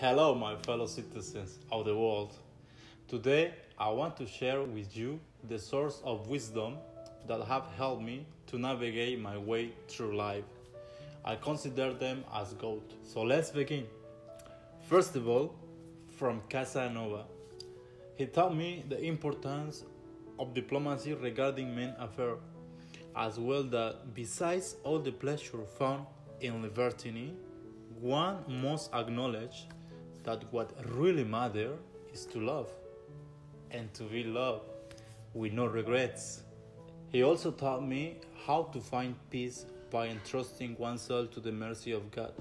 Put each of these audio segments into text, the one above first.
Hello, my fellow citizens of the world. Today, I want to share with you the source of wisdom that have helped me to navigate my way through life. I consider them as gold. So let's begin. First of all, from Casanova. He taught me the importance of diplomacy regarding men affairs, as well that besides all the pleasure found in libertine, one must acknowledge that what really matters is to love and to be loved with no regrets. He also taught me how to find peace by entrusting oneself to the mercy of God,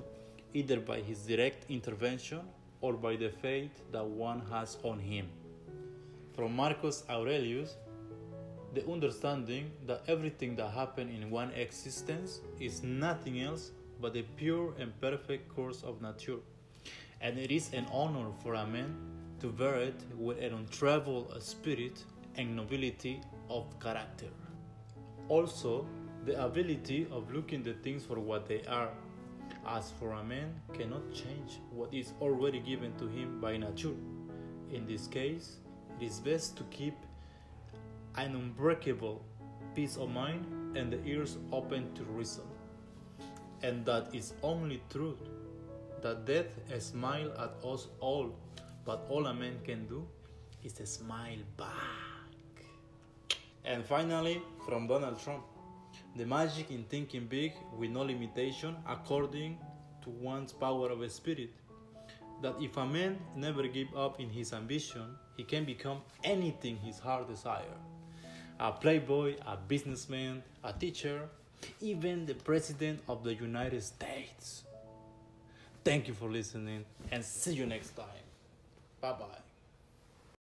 either by his direct intervention or by the faith that one has on him. From Marcus Aurelius, the understanding that everything that happens in one existence is nothing else but the pure and perfect course of nature and it is an honor for a man to bear it with an untroubled spirit and nobility of character. Also, the ability of looking the things for what they are, as for a man cannot change what is already given to him by nature. In this case, it is best to keep an unbreakable peace of mind and the ears open to reason. And that is only truth that death smile at us all, but all a man can do is to smile back. And finally, from Donald Trump, the magic in thinking big with no limitation according to one's power of spirit. That if a man never give up in his ambition, he can become anything his heart desire. A playboy, a businessman, a teacher, even the president of the United States. Thank you for listening and see you next time. Bye bye.